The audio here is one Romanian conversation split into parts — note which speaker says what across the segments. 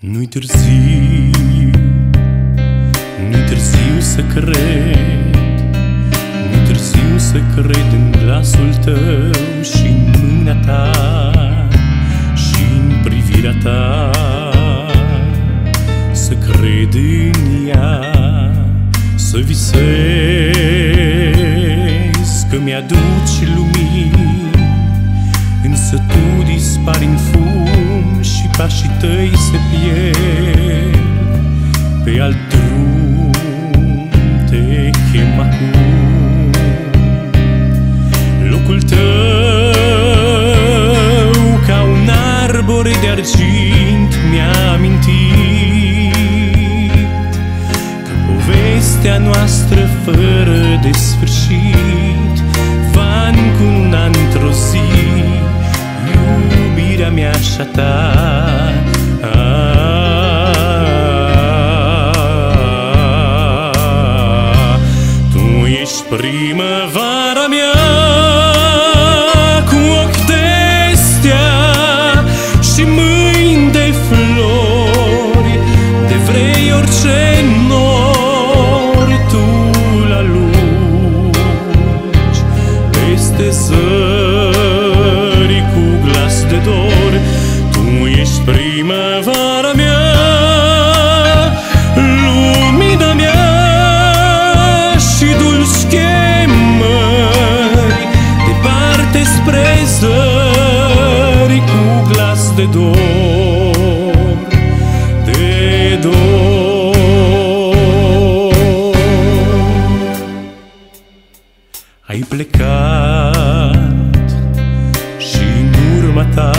Speaker 1: Nu-i târziu, nu-i târziu să cred Nu-i târziu să cred în glasul tău și în mâna ta și în privirea ta. Să cred în ea, să visez Că mi-aduci lumini, însă tu dispari în fund pașii tăi se pierd. Pe alt drum te chem acum. Locul tău ca un arbore de argint mi-a amintit Că povestea noastră fără de sfârșit Va încuna într-o zi iubirea mea și a ta primăvara mea cu ochi de stea și mâini de flori, de vrei orice nori tu la luci peste zări de dor, de dor. Ai plecat și în urma ta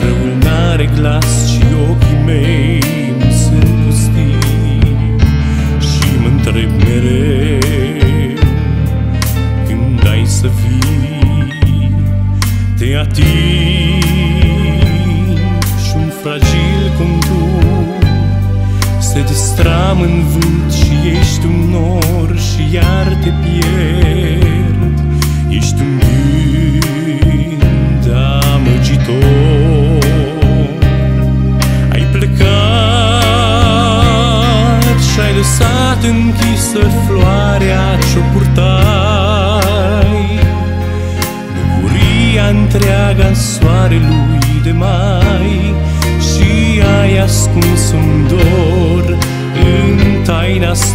Speaker 1: Răul n-are glas și ochii mei îmi sunt pustiți Și mă întreb mereu când ai să vii Te ating și un fragil contur se destram în vânt și ești un nor și iar te pierd. Ești un gând amăgitor. Ai plecat și ai lăsat închisă floarea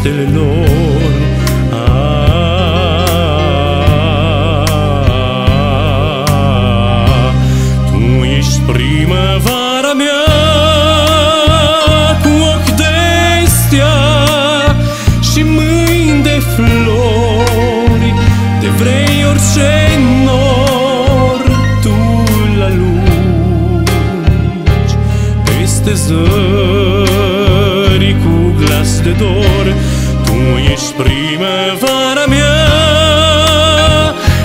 Speaker 1: stelelor Ah, Tu ești primăvara mea cu ochi de stea și mâini de flori, de vrei orice nor, tu la luci peste zări cu glas de dor. Tu ești primăvara mea,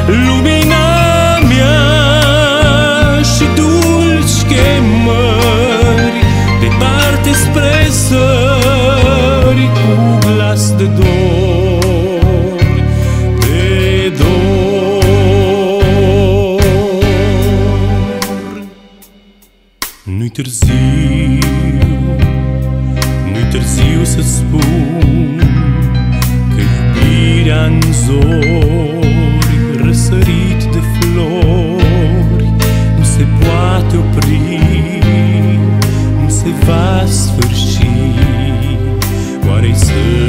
Speaker 1: lumina mea și dulci chemări departe spre zări cu glas de dor, de dor. Nu-i târziu, nu-i târziu să spun Că iubirea în zori Răsărit de flori Nu se poate opri Nu se va sfârși. Oare-i să